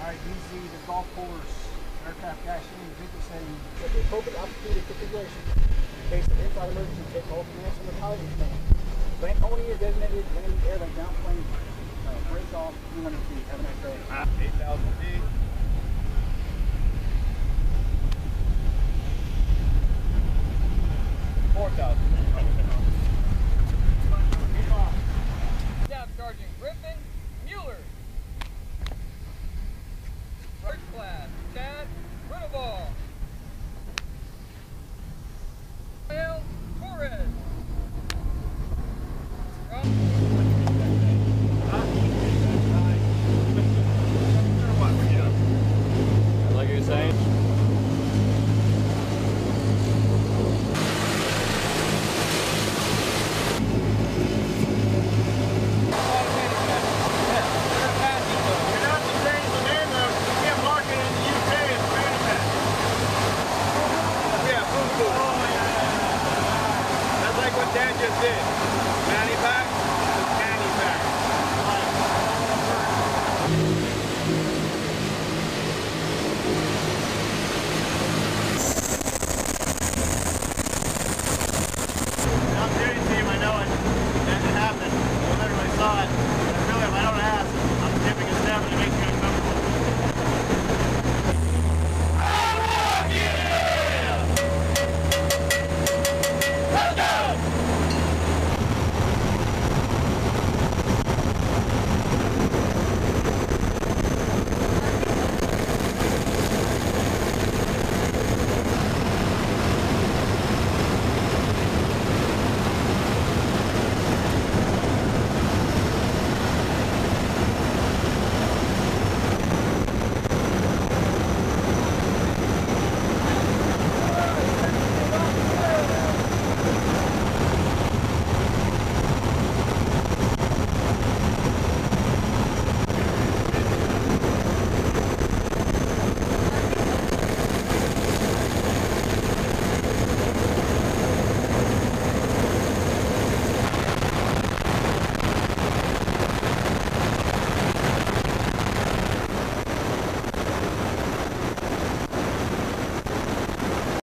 All right, DC, the golf course aircraft crash landing vehicle setting with the appropriate altitude configuration in case of inside emergency take all and answer the pilot plan. Bank only is designated landing airline. just did. Manny back, Manny back.